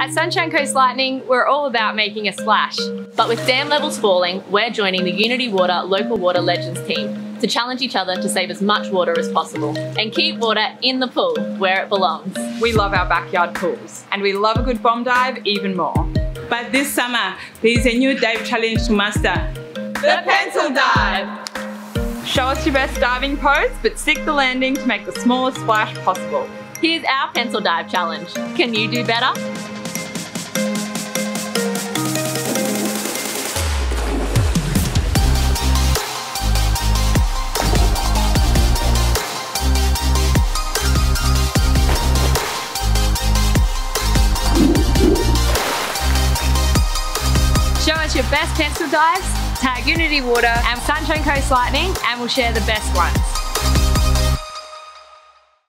At Sunshine Coast Lightning, we're all about making a splash. But with dam levels falling, we're joining the Unitywater Local Water Legends team to challenge each other to save as much water as possible and keep water in the pool where it belongs. We love our backyard pools and we love a good bomb dive even more. But this summer, there is a new dive challenge to master. The pencil dive! Show us your best diving pose, but stick the landing to make the smallest splash possible. Here's our pencil dive challenge. Can you do better? Your best pencil dives, tag Unitywater and Sunshine Coast Lightning, and we'll share the best ones.